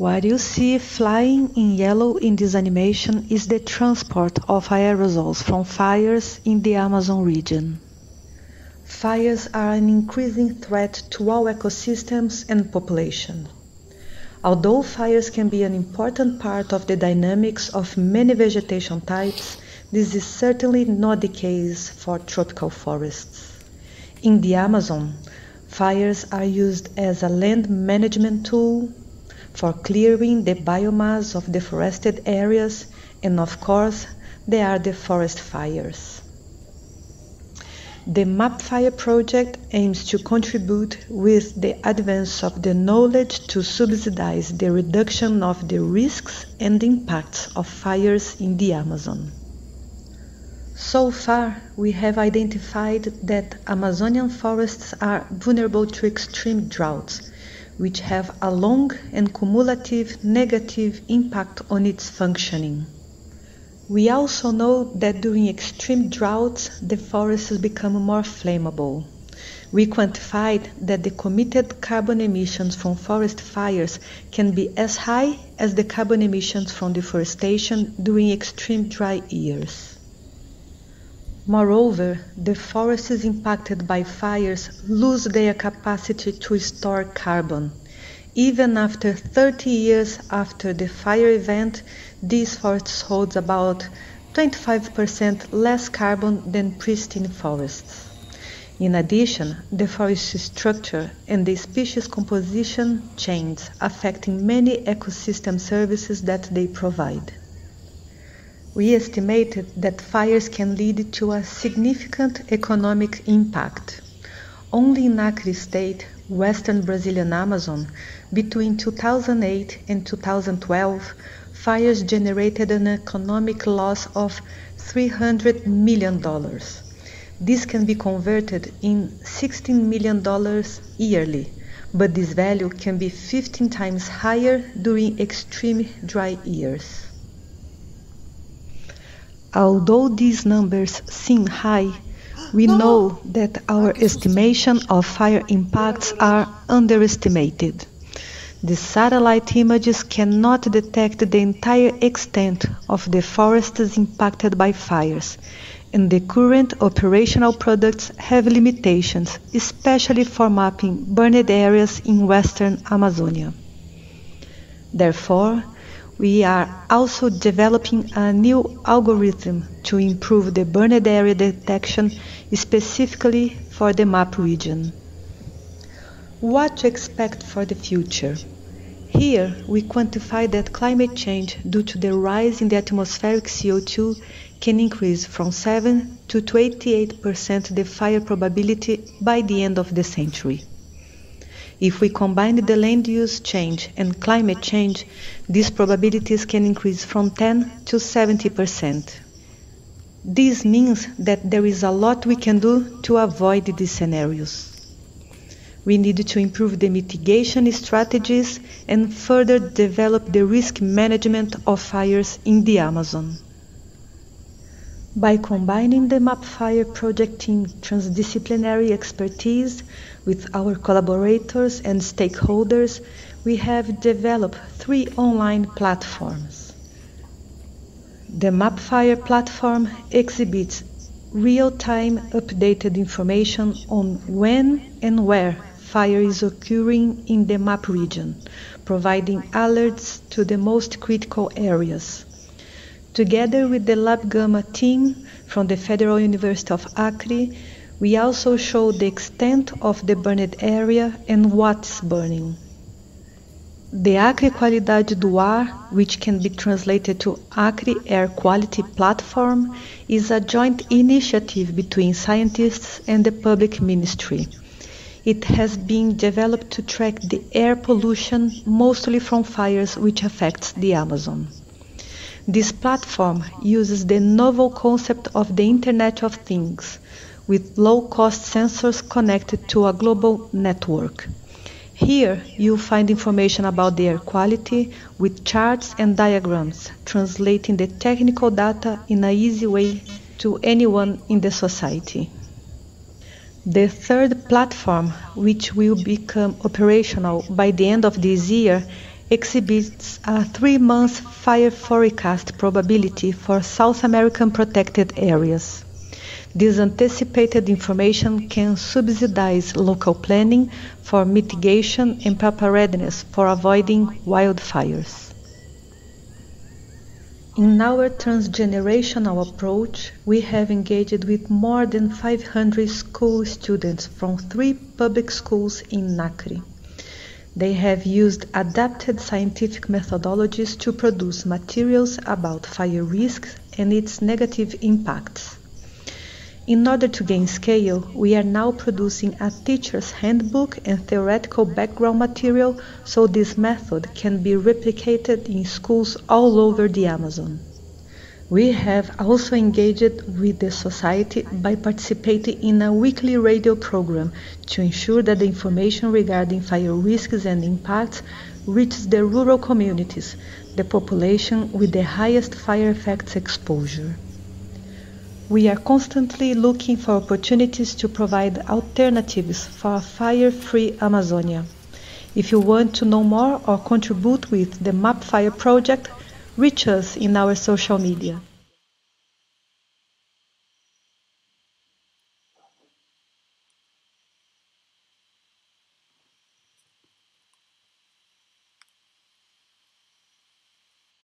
What you see flying in yellow in this animation is the transport of aerosols from fires in the Amazon region. Fires are an increasing threat to all ecosystems and population. Although fires can be an important part of the dynamics of many vegetation types, this is certainly not the case for tropical forests. In the Amazon, fires are used as a land management tool for clearing the biomass of deforested areas, and of course, there are the forest fires. The MAPFIRE project aims to contribute with the advance of the knowledge to subsidize the reduction of the risks and impacts of fires in the Amazon. So far, we have identified that Amazonian forests are vulnerable to extreme droughts which have a long and cumulative negative impact on its functioning. We also know that during extreme droughts, the forests become more flammable. We quantified that the committed carbon emissions from forest fires can be as high as the carbon emissions from deforestation during extreme dry years. Moreover, the forests impacted by fires lose their capacity to store carbon. Even after 30 years after the fire event, these forests hold about 25% less carbon than pristine forests. In addition, the forest structure and the species composition change, affecting many ecosystem services that they provide we estimated that fires can lead to a significant economic impact. Only in Acre State, western Brazilian Amazon, between 2008 and 2012, fires generated an economic loss of $300 million. This can be converted in $16 million yearly, but this value can be 15 times higher during extreme dry years. Although these numbers seem high, we know that our estimation of fire impacts are underestimated. The satellite images cannot detect the entire extent of the forests impacted by fires, and the current operational products have limitations, especially for mapping burned areas in western Amazonia. Therefore, we are also developing a new algorithm to improve the burned area detection specifically for the map region. What to expect for the future? Here, we quantify that climate change due to the rise in the atmospheric CO2 can increase from 7 to 28% the fire probability by the end of the century. If we combine the land use change and climate change, these probabilities can increase from 10 to 70%. This means that there is a lot we can do to avoid these scenarios. We need to improve the mitigation strategies and further develop the risk management of fires in the Amazon. By combining the MAPFIRE project team transdisciplinary expertise with our collaborators and stakeholders, we have developed three online platforms. The MAPFIRE platform exhibits real-time updated information on when and where fire is occurring in the map region, providing alerts to the most critical areas. Together with the LabGAMA team from the Federal University of Acre, we also show the extent of the burned area and what's burning. The Acre Qualidade do Ar, which can be translated to Acre Air Quality Platform, is a joint initiative between scientists and the public ministry. It has been developed to track the air pollution, mostly from fires which affects the Amazon. This platform uses the novel concept of the Internet of Things, with low-cost sensors connected to a global network. Here you'll find information about the air quality with charts and diagrams, translating the technical data in an easy way to anyone in the society. The third platform, which will become operational by the end of this year, exhibits a three-month fire forecast probability for South American protected areas. This anticipated information can subsidize local planning for mitigation and preparedness for avoiding wildfires. In our transgenerational approach, we have engaged with more than 500 school students from three public schools in Acre. They have used adapted scientific methodologies to produce materials about fire risks and its negative impacts. In order to gain scale, we are now producing a teacher's handbook and theoretical background material so this method can be replicated in schools all over the Amazon. We have also engaged with the society by participating in a weekly radio program to ensure that the information regarding fire risks and impacts reaches the rural communities, the population with the highest fire effects exposure. We are constantly looking for opportunities to provide alternatives for a fire-free Amazonia. If you want to know more or contribute with the MAP Fire project, reach us in our social media.